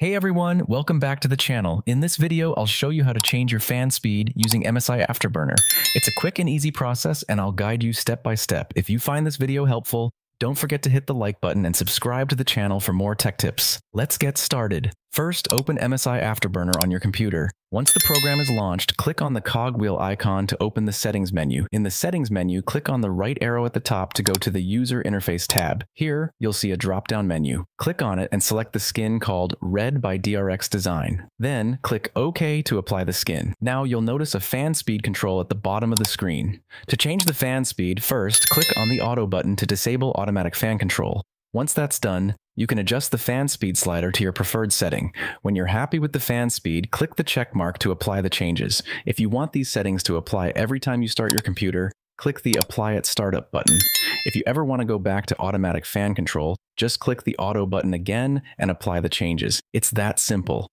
Hey everyone, welcome back to the channel. In this video, I'll show you how to change your fan speed using MSI Afterburner. It's a quick and easy process and I'll guide you step by step. If you find this video helpful, don't forget to hit the like button and subscribe to the channel for more tech tips. Let's get started. First, open MSI Afterburner on your computer. Once the program is launched, click on the cogwheel icon to open the Settings menu. In the Settings menu, click on the right arrow at the top to go to the User Interface tab. Here, you'll see a drop-down menu. Click on it and select the skin called Red by DRX Design. Then, click OK to apply the skin. Now, you'll notice a fan speed control at the bottom of the screen. To change the fan speed, first, click on the Auto button to disable automatic fan control. Once that's done, you can adjust the fan speed slider to your preferred setting. When you're happy with the fan speed, click the check mark to apply the changes. If you want these settings to apply every time you start your computer, click the Apply at Startup button. If you ever want to go back to automatic fan control, just click the Auto button again and apply the changes. It's that simple.